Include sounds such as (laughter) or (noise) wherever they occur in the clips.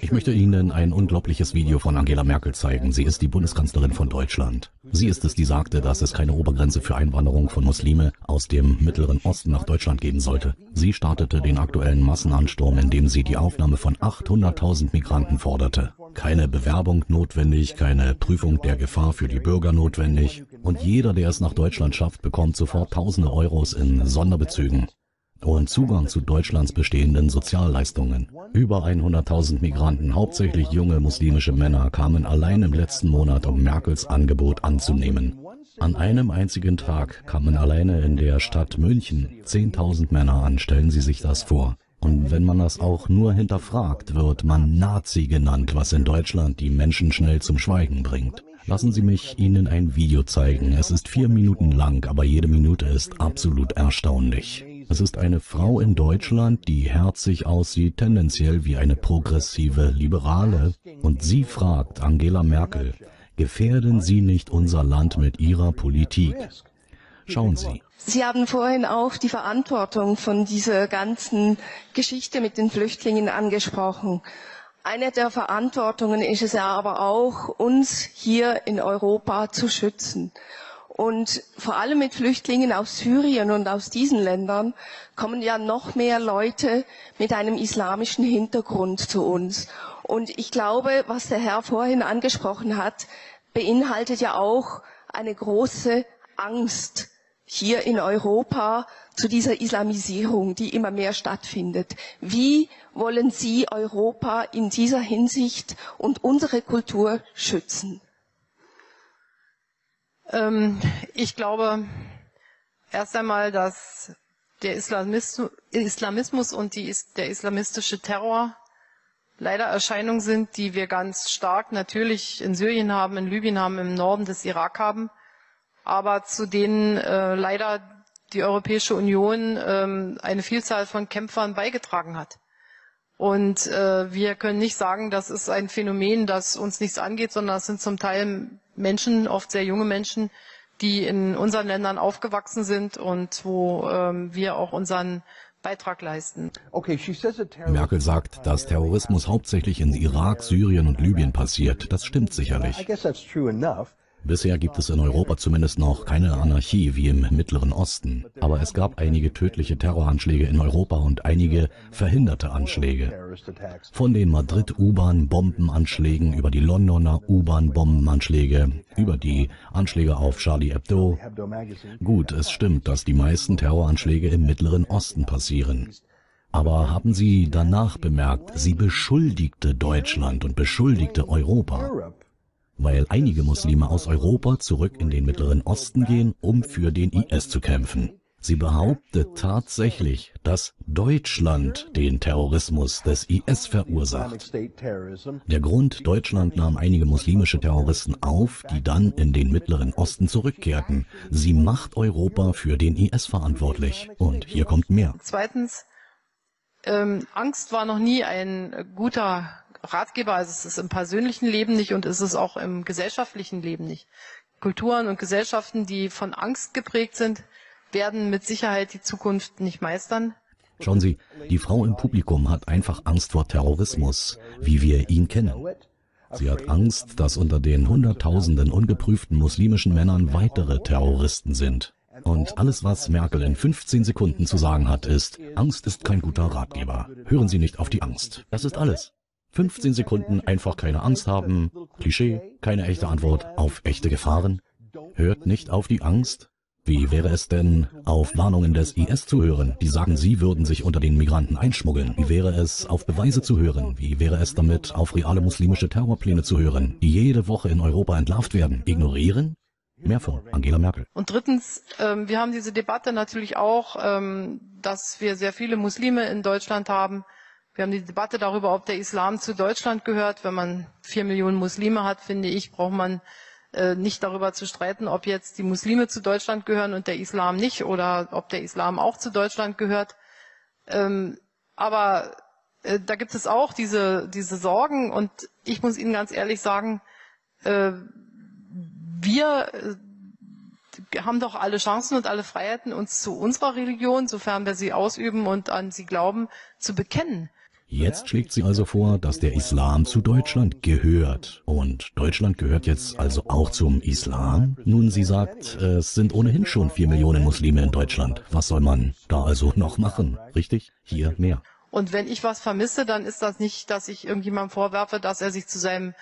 Ich möchte Ihnen ein unglaubliches Video von Angela Merkel zeigen. Sie ist die Bundeskanzlerin von Deutschland. Sie ist es, die sagte, dass es keine Obergrenze für Einwanderung von Muslime aus dem Mittleren Osten nach Deutschland geben sollte. Sie startete den aktuellen Massenansturm, indem sie die Aufnahme von 800.000 Migranten forderte. Keine Bewerbung notwendig, keine Prüfung der Gefahr für die Bürger notwendig. Und jeder, der es nach Deutschland schafft, bekommt sofort tausende Euros in Sonderbezügen und Zugang zu Deutschlands bestehenden Sozialleistungen. Über 100.000 Migranten, hauptsächlich junge muslimische Männer, kamen allein im letzten Monat, um Merkels Angebot anzunehmen. An einem einzigen Tag kamen alleine in der Stadt München 10.000 Männer an, stellen Sie sich das vor. Und wenn man das auch nur hinterfragt, wird man Nazi genannt, was in Deutschland die Menschen schnell zum Schweigen bringt. Lassen Sie mich Ihnen ein Video zeigen. Es ist vier Minuten lang, aber jede Minute ist absolut erstaunlich. Es ist eine Frau in Deutschland, die herzig aussieht, tendenziell wie eine progressive Liberale. Und sie fragt Angela Merkel, gefährden Sie nicht unser Land mit Ihrer Politik? Schauen Sie. Sie haben vorhin auch die Verantwortung von dieser ganzen Geschichte mit den Flüchtlingen angesprochen. Eine der Verantwortungen ist es ja aber auch, uns hier in Europa zu schützen. Und vor allem mit Flüchtlingen aus Syrien und aus diesen Ländern kommen ja noch mehr Leute mit einem islamischen Hintergrund zu uns. Und ich glaube, was der Herr vorhin angesprochen hat, beinhaltet ja auch eine große Angst hier in Europa zu dieser Islamisierung, die immer mehr stattfindet. Wie wollen Sie Europa in dieser Hinsicht und unsere Kultur schützen? Ähm, ich glaube erst einmal, dass der Islamismus und die, der islamistische Terror leider Erscheinungen sind, die wir ganz stark natürlich in Syrien haben, in Libyen haben, im Norden des Irak haben, aber zu denen äh, leider die Europäische Union ähm, eine Vielzahl von Kämpfern beigetragen hat. Und äh, wir können nicht sagen, das ist ein Phänomen, das uns nichts angeht, sondern es sind zum Teil Menschen, oft sehr junge Menschen, die in unseren Ländern aufgewachsen sind und wo ähm, wir auch unseren Beitrag leisten. Merkel sagt, dass Terrorismus hauptsächlich in Irak, Syrien und Libyen passiert. Das stimmt sicherlich. Bisher gibt es in Europa zumindest noch keine Anarchie wie im Mittleren Osten. Aber es gab einige tödliche Terroranschläge in Europa und einige verhinderte Anschläge. Von den Madrid-U-Bahn-Bombenanschlägen über die Londoner U-Bahn-Bombenanschläge, über die Anschläge auf Charlie Hebdo. Gut, es stimmt, dass die meisten Terroranschläge im Mittleren Osten passieren. Aber haben Sie danach bemerkt, sie beschuldigte Deutschland und beschuldigte Europa weil einige Muslime aus Europa zurück in den Mittleren Osten gehen, um für den IS zu kämpfen. Sie behauptet tatsächlich, dass Deutschland den Terrorismus des IS verursacht. Der Grund, Deutschland nahm einige muslimische Terroristen auf, die dann in den Mittleren Osten zurückkehrten. Sie macht Europa für den IS verantwortlich. Und hier kommt mehr. Zweitens, ähm, Angst war noch nie ein guter Ratgeber, also es ist im persönlichen Leben nicht und es ist auch im gesellschaftlichen Leben nicht. Kulturen und Gesellschaften, die von Angst geprägt sind, werden mit Sicherheit die Zukunft nicht meistern. Schauen Sie, die Frau im Publikum hat einfach Angst vor Terrorismus, wie wir ihn kennen. Sie hat Angst, dass unter den Hunderttausenden ungeprüften muslimischen Männern weitere Terroristen sind. Und alles, was Merkel in 15 Sekunden zu sagen hat, ist, Angst ist kein guter Ratgeber. Hören Sie nicht auf die Angst. Das ist alles. 15 Sekunden einfach keine Angst haben. Klischee, keine echte Antwort auf echte Gefahren. Hört nicht auf die Angst. Wie wäre es denn, auf Warnungen des IS zu hören, die sagen, sie würden sich unter den Migranten einschmuggeln? Wie wäre es, auf Beweise zu hören? Wie wäre es damit, auf reale muslimische Terrorpläne zu hören, die jede Woche in Europa entlarvt werden? Ignorieren? Mehr von Angela Merkel. Und drittens, ähm, wir haben diese Debatte natürlich auch, ähm, dass wir sehr viele Muslime in Deutschland haben, wir haben die Debatte darüber, ob der Islam zu Deutschland gehört. Wenn man vier Millionen Muslime hat, finde ich, braucht man äh, nicht darüber zu streiten, ob jetzt die Muslime zu Deutschland gehören und der Islam nicht oder ob der Islam auch zu Deutschland gehört. Ähm, aber äh, da gibt es auch diese, diese Sorgen und ich muss Ihnen ganz ehrlich sagen, äh, wir haben doch alle Chancen und alle Freiheiten, uns zu unserer Religion, sofern wir sie ausüben und an sie glauben, zu bekennen. Jetzt schlägt sie also vor, dass der Islam zu Deutschland gehört. Und Deutschland gehört jetzt also auch zum Islam? Nun, sie sagt, es sind ohnehin schon vier Millionen Muslime in Deutschland. Was soll man da also noch machen? Richtig? Hier mehr. Und wenn ich was vermisse, dann ist das nicht, dass ich irgendjemandem vorwerfe, dass er sich zu seinem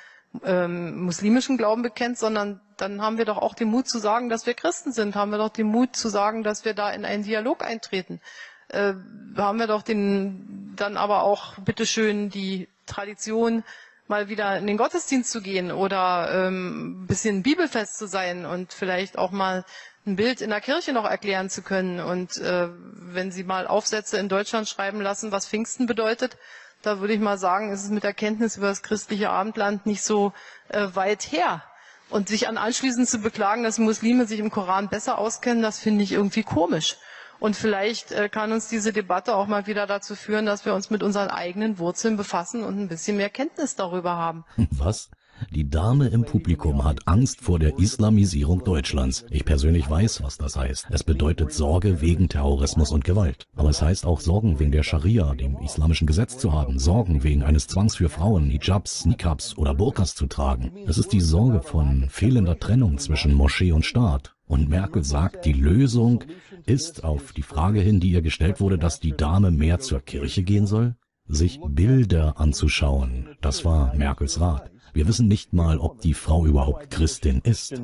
ähm, muslimischen Glauben bekennt, sondern dann haben wir doch auch den Mut zu sagen, dass wir Christen sind, haben wir doch den Mut zu sagen, dass wir da in einen Dialog eintreten. Äh, haben wir doch den, dann aber auch bitteschön die Tradition, mal wieder in den Gottesdienst zu gehen oder ähm, ein bisschen bibelfest zu sein und vielleicht auch mal ein Bild in der Kirche noch erklären zu können. Und äh, wenn Sie mal Aufsätze in Deutschland schreiben lassen, was Pfingsten bedeutet, da würde ich mal sagen, ist es mit der Kenntnis über das christliche Abendland nicht so äh, weit her. Und sich an anschließend zu beklagen, dass Muslime sich im Koran besser auskennen, das finde ich irgendwie komisch. Und vielleicht äh, kann uns diese Debatte auch mal wieder dazu führen, dass wir uns mit unseren eigenen Wurzeln befassen und ein bisschen mehr Kenntnis darüber haben. (laughs) Was? Die Dame im Publikum hat Angst vor der Islamisierung Deutschlands. Ich persönlich weiß, was das heißt. Es bedeutet Sorge wegen Terrorismus und Gewalt. Aber es heißt auch Sorgen wegen der Scharia, dem islamischen Gesetz zu haben, Sorgen wegen eines Zwangs für Frauen, Hijabs, Nikabs oder Burkas zu tragen. Es ist die Sorge von fehlender Trennung zwischen Moschee und Staat. Und Merkel sagt, die Lösung ist auf die Frage hin, die ihr gestellt wurde, dass die Dame mehr zur Kirche gehen soll, sich Bilder anzuschauen. Das war Merkels Rat. Wir wissen nicht mal, ob die Frau überhaupt Christin ist.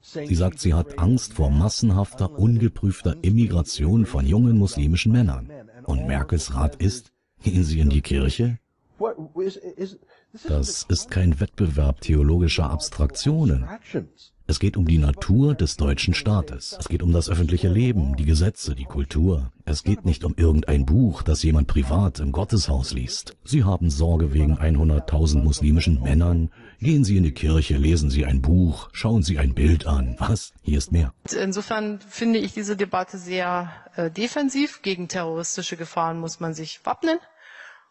Sie sagt, sie hat Angst vor massenhafter, ungeprüfter Immigration von jungen muslimischen Männern. Und Merkels Rat ist, gehen Sie in die Kirche? Das ist kein Wettbewerb theologischer Abstraktionen. Es geht um die Natur des deutschen Staates. Es geht um das öffentliche Leben, die Gesetze, die Kultur. Es geht nicht um irgendein Buch, das jemand privat im Gotteshaus liest. Sie haben Sorge wegen 100.000 muslimischen Männern. Gehen Sie in die Kirche, lesen Sie ein Buch, schauen Sie ein Bild an. Was? Hier ist mehr. Insofern finde ich diese Debatte sehr äh, defensiv. Gegen terroristische Gefahren muss man sich wappnen.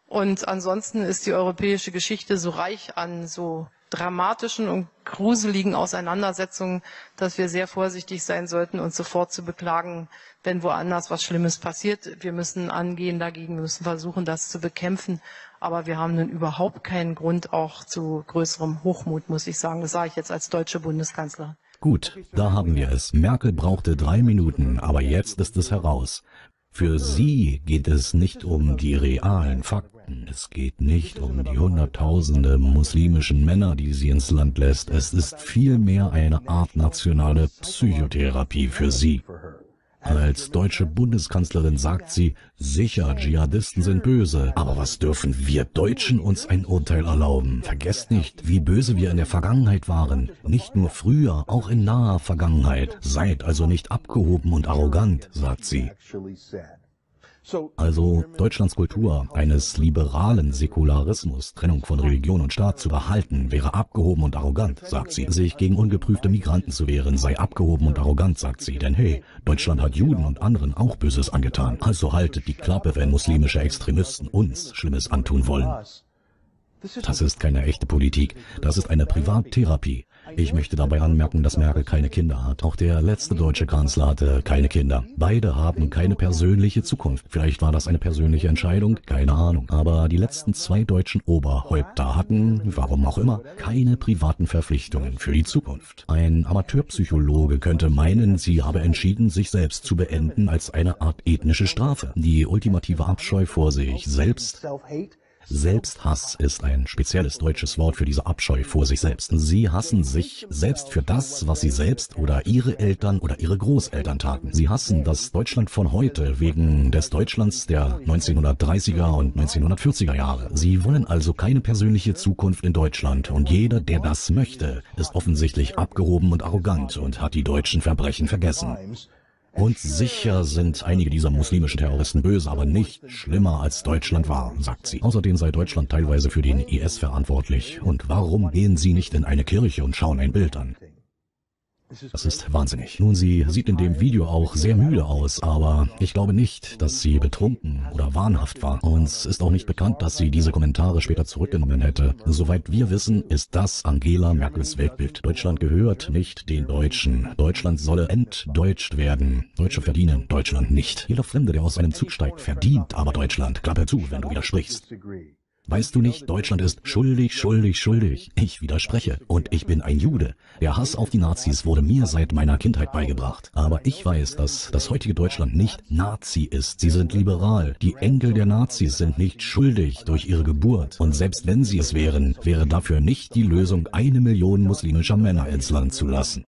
Und ansonsten ist die europäische Geschichte so reich an so dramatischen und gruseligen Auseinandersetzungen, dass wir sehr vorsichtig sein sollten, uns sofort zu beklagen, wenn woanders was Schlimmes passiert. Wir müssen angehen dagegen, wir müssen versuchen, das zu bekämpfen. Aber wir haben nun überhaupt keinen Grund auch zu größerem Hochmut, muss ich sagen. Das sage ich jetzt als deutsche Bundeskanzlerin. Gut, da haben wir es. Merkel brauchte drei Minuten, aber jetzt ist es heraus. Für sie geht es nicht um die realen Fakten. Es geht nicht um die Hunderttausende muslimischen Männer, die sie ins Land lässt. Es ist vielmehr eine Art nationale Psychotherapie für sie. Als deutsche Bundeskanzlerin sagt sie, sicher, Dschihadisten sind böse, aber was dürfen wir Deutschen uns ein Urteil erlauben? Vergesst nicht, wie böse wir in der Vergangenheit waren. Nicht nur früher, auch in naher Vergangenheit. Seid also nicht abgehoben und arrogant, sagt sie. Also Deutschlands Kultur eines liberalen Säkularismus, Trennung von Religion und Staat zu behalten, wäre abgehoben und arrogant, sagt sie. Sich gegen ungeprüfte Migranten zu wehren, sei abgehoben und arrogant, sagt sie. Denn hey, Deutschland hat Juden und anderen auch Böses angetan. Also haltet die Klappe, wenn muslimische Extremisten uns Schlimmes antun wollen. Das ist keine echte Politik, das ist eine Privattherapie. Ich möchte dabei anmerken, dass Merkel keine Kinder hat. Auch der letzte deutsche Kanzler hatte keine Kinder. Beide haben keine persönliche Zukunft. Vielleicht war das eine persönliche Entscheidung, keine Ahnung. Aber die letzten zwei deutschen Oberhäupter hatten, warum auch immer, keine privaten Verpflichtungen für die Zukunft. Ein Amateurpsychologe könnte meinen, sie habe entschieden, sich selbst zu beenden als eine Art ethnische Strafe. Die ultimative Abscheu vor sich selbst Selbsthass ist ein spezielles deutsches Wort für diese Abscheu vor sich selbst. Sie hassen sich selbst für das, was sie selbst oder ihre Eltern oder ihre Großeltern taten. Sie hassen das Deutschland von heute wegen des Deutschlands der 1930er und 1940er Jahre. Sie wollen also keine persönliche Zukunft in Deutschland und jeder, der das möchte, ist offensichtlich abgehoben und arrogant und hat die deutschen Verbrechen vergessen. Und sicher sind einige dieser muslimischen Terroristen böse, aber nicht schlimmer als Deutschland war, sagt sie. Außerdem sei Deutschland teilweise für den IS verantwortlich. Und warum gehen Sie nicht in eine Kirche und schauen ein Bild an? Das ist wahnsinnig. Nun, sie sieht in dem Video auch sehr müde aus, aber ich glaube nicht, dass sie betrunken oder wahnhaft war. Uns ist auch nicht bekannt, dass sie diese Kommentare später zurückgenommen hätte. Soweit wir wissen, ist das Angela Merkels Weltbild. Deutschland gehört nicht den Deutschen. Deutschland solle entdeutscht werden. Deutsche verdienen Deutschland nicht. Jeder Fremde, der aus einem Zug steigt, verdient aber Deutschland. Klappe zu, wenn du widersprichst. Weißt du nicht, Deutschland ist schuldig, schuldig, schuldig. Ich widerspreche. Und ich bin ein Jude. Der Hass auf die Nazis wurde mir seit meiner Kindheit beigebracht. Aber ich weiß, dass das heutige Deutschland nicht Nazi ist. Sie sind liberal. Die Enkel der Nazis sind nicht schuldig durch ihre Geburt. Und selbst wenn sie es wären, wäre dafür nicht die Lösung, eine Million muslimischer Männer ins Land zu lassen.